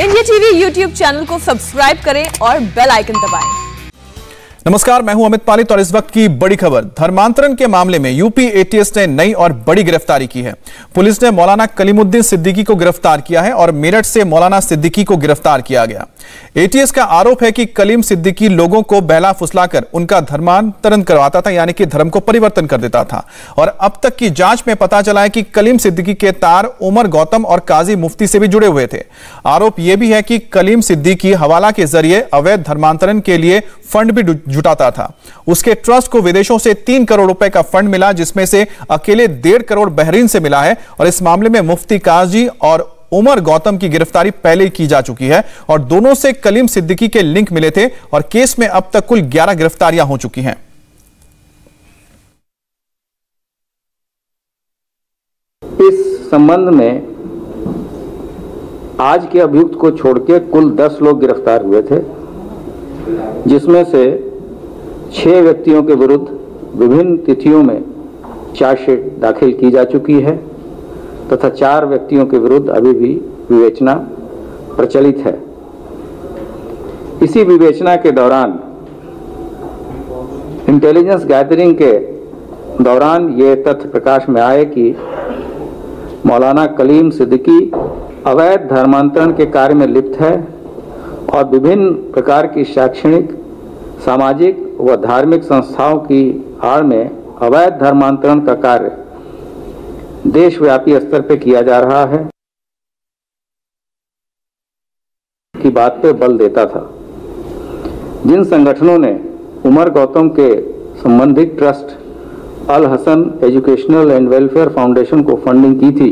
India TV YouTube channel को subscribe करें और बेल आइकन दबाएँ। नमस्कार, मैं हूँ अमित पालित और इस वक्त की बड़ी खबर। धर्मांतरण के मामले में यूपी एटीएस ने नई और बड़ी गिरफ्तारी की है। पुलिस ने मौलाना कलीमुद्दीन सिद्दीकी को गिरफ़्तार किया है और मेरठ से मौलाना सिद्दीकी को गिरफ़्तार किया गया। एटीएस का आरोप है कि कलीम सिद्दीकी लोगों को बहला फुसलाकर उनका धर्मांतरण करवाता था, यानी कि धर्म को परिवर्तन कर देता था। और अब तक की जाँच में पता चला है कि कलीम सिद्दीकी के तार उमर गौतम और काजी मुफ्ती से भी जुड़े हुए थे। आरोप यह भी है कि कलीम सिद्दीकी हवाला के ज़रिए अवैध धर्मांतरण के लिए फंड भी जुटाता था। उसके ट्रस्ट को विदेशों से तीन करोड़ रुपए का फंड मिला, जिसमें से अकेले डेढ़ करोड़ बहरीन से मिला है और इस मामले में मुफ्ती काजी और उमर गौतम की गिरफ्तारी पहले की जा चुकी है और दोनों से कलीम सिद्दीकी के लिंक मिले थे और केस में अब तक कुल 11 गिरफ्तारियाँ हो चुकी हैं। इस संबंध में आज के अभियुक्त को छोड़कर कुल 10 लोग गिरफ़्तार हुए थे, जिसमें से छह व्यक्तियों के विरुद्ध विभिन्न तिथियों में चार्जशीट दाखिल की जा चुकी है तथा चार व्यक्तियों के विरुद्ध अभी भी विवेचना प्रचलित है। इसी विवेचना के दौरान इंटेलिजेंस गैदरिंग के दौरान ये तथ्य प्रकाश में आए कि मौलाना कलीम सिद्दीकी अवैध धर्मांतरण के कार्य में लिप्त है और विभिन्न प्रकार की शैक्षणिक, सामाजिक व धार्मिक संस्थाओं की आड़ में अवैध धर्मांतरण का कार्य देशव्यापी स्तर पर किया जा रहा है। की बात पे बल देता था। जिन संगठनों ने उमर गौतम के संबंधित trust, Al Hasan educational and welfare foundation को फंडिंग की थी,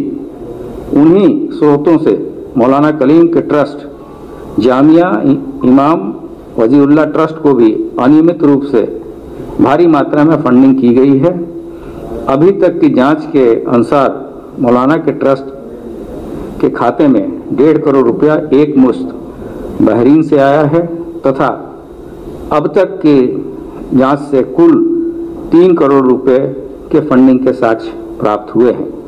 उन्हीं स्रोतों से मौलाना कलीम के ट्रस्ट, जामिया इमाम वजीउल्ला ट्रस्ट को भी अनियमित रूप से भारी मात्रा में फंडिंग की गई है। अभी तक की जाँच के अनुसार मौलाना के ट्रस्ट के खाते में डेढ़ करोड़ रुपया एक मुश्त बहरीन से आया है तथा अब तक की जाँच से कुल तीन करोड़ रुपए के फंडिंग के साक्ष्य प्राप्त हुए हैं।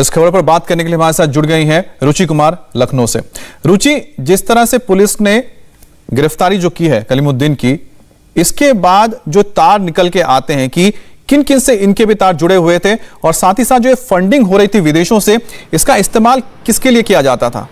इस खबर पर बात करने के लिए हमारे साथ जुड़ गई हैं रुचि कुमार, लखनऊ से। रुचि, जिस तरह से पुलिस ने गिरफ्तारी जो की है, कलीमुद्दीन की, इसके बाद जो तार निकल के आते हैं कि किन किन से इनके भी तार जुड़े हुए थे और साथ ही साथ जो फंडिंग हो रही थी विदेशों से, इसका इस्तेमाल किसके लिए किया जाता था?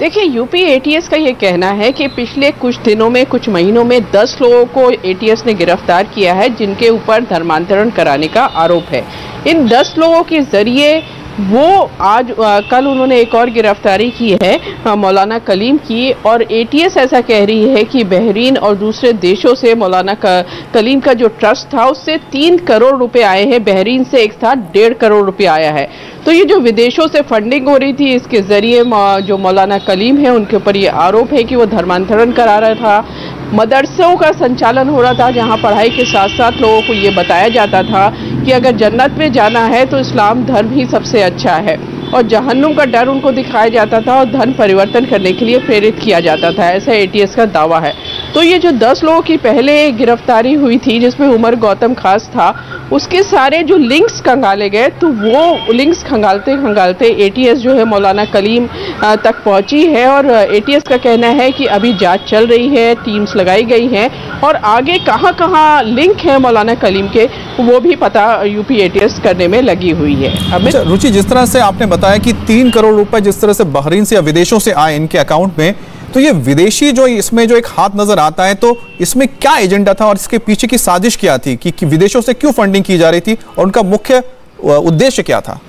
देखिए यूपी एटीएस का ये कहना है कि पिछले कुछ दिनों में, कुछ महीनों में 10 लोगों को एटीएस ने गिरफ़्तार किया है, जिनके ऊपर धर्मांतरण कराने का आरोप है। इन 10 लोगों के ज़रिए वो आज आ, कल उन्होंने एक और गिरफ्तारी की है मौलाना कलीम की और एटीएस ऐसा कह रही है कि बहरीन और दूसरे देशों से मौलाना कलीम का जो ट्रस्ट था उससे तीन करोड़ रुपए आए हैं बहरीन से एक साथ डेढ़ करोड़ रुपए आया है। तो ये जो विदेशों से फंडिंग हो रही थी इसके ज़रिए जो मौलाना कलीम है उनके ऊपर ये आरोप है कि वो धर्मांतरण करा रहा था मदरसों का संचालन हो रहा था, जहाँ पढ़ाई के साथ साथ लोगों को ये बताया जाता था कि अगर जन्नत में जाना है तो इस्लाम धर्म ही सबसे अच्छा है। और जहन्नुम का डर उनको दिखाया जाता था और धन परिवर्तन करने के लिए प्रेरित किया जाता था। ऐसा एटीएस का दावा है। तो ये जो 10 लोगों की पहले गिरफ्तारी हुई थी जिसमें उमर गौतम खास था उसके सारे जो लिंक्स खंगाले गए तो वो लिंक्स खंगालते खंगालते एटीएस जो है मौलाना कलीम तक पहुँची है और एटीएस का कहना है कि अभी जाँच चल रही है टीम्स लगाई गई हैं और आगे कहाँ कहाँ लिंक है मौलाना कलीम के वो भी पता यूपी एटीएस करने में लगी हुई है। अब अच्छा, रुचि जिस तरह से आपने बताया कि तीन करोड़ रुपए जिस तरह से बहरीन से या विदेशों से आए इनके अकाउंट में तो ये विदेशी जो इसमें जो एक हाथ नज़र आता है तो इसमें क्या एजेंडा था और इसके पीछे की साजिश क्या थी कि, कि विदेशों से क्यों फंडिंग की जा रही थी और उनका मुख्य उद्देश्य क्या था?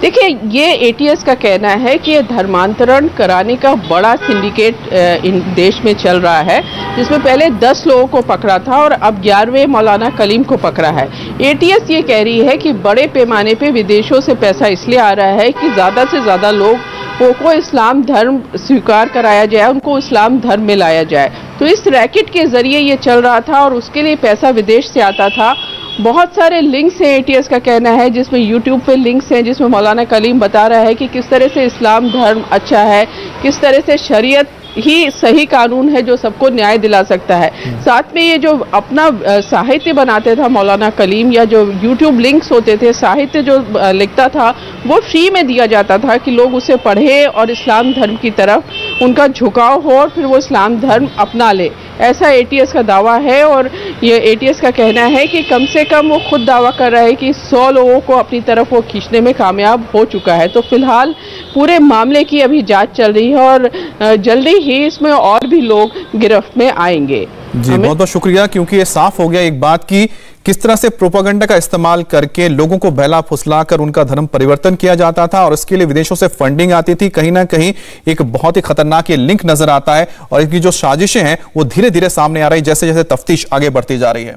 देखिए ये एटीएस का कहना है कि ये धर्मांतरण कराने का बड़ा सिंडिकेट इन देश में चल रहा है जिसमें पहले 10 लोगों को पकड़ा था और अब ग्यारहवें मौलाना कलीम को पकड़ा है। एटीएस ये कह रही है कि बड़े पैमाने पे विदेशों से पैसा इसलिए आ रहा है कि ज़्यादा से ज़्यादा लोग को इस्लाम धर्म स्वीकार कराया जाए, उनको इस्लाम धर्म में लाया जाए। तो इस रैकेट के ज़रिए ये चल रहा था और उसके लिए पैसा विदेश से आता था। बहुत सारे लिंक्स हैं एटीएस का कहना है, जिसमें यूट्यूब पे लिंक्स हैं, जिसमें मौलाना कलीम बता रहा है कि किस तरह से इस्लाम धर्म अच्छा है, किस तरह से शरीयत ही सही कानून है जो सबको न्याय दिला सकता है। साथ में ये जो अपना साहित्य बनाते था मौलाना कलीम या जो यूट्यूब लिंक्स होते थे साहित्य जो लिखता था वो फ्री में दिया जाता था कि लोग उसे पढ़े और इस्लाम धर्म की तरफ़ उनका झुकाव हो और फिर वो इस्लाम धर्म अपना ले। ऐसा एटीएस का दावा है और ये एटीएस का कहना है कि कम से कम वो खुद दावा कर रहा है कि सौ लोगों को अपनी तरफ़ वो खींचने में कामयाब हो चुका है। तो फ़िलहाल पूरे मामले की अभी जाँच चल रही है और जल्दी ही इसमें और भी लोग गिरफ्त में आएँगे। जी बहुत बहुत शुक्रिया क्योंकि ये साफ़ हो गया एक बात की किस तरह से प्रोपागंडा का इस्तेमाल करके लोगों को बहला फुसलाकर उनका धर्म परिवर्तन किया जाता था और इसके लिए विदेशों से फंडिंग आती थी। कहीं ना कहीं एक बहुत ही खतरनाक ये लिंक नज़र आता है और इनकी जो साजिशें हैं वो धीरे धीरे सामने आ रही जैसे जैसे तफ्तीश आगे बढ़ती जा रही है।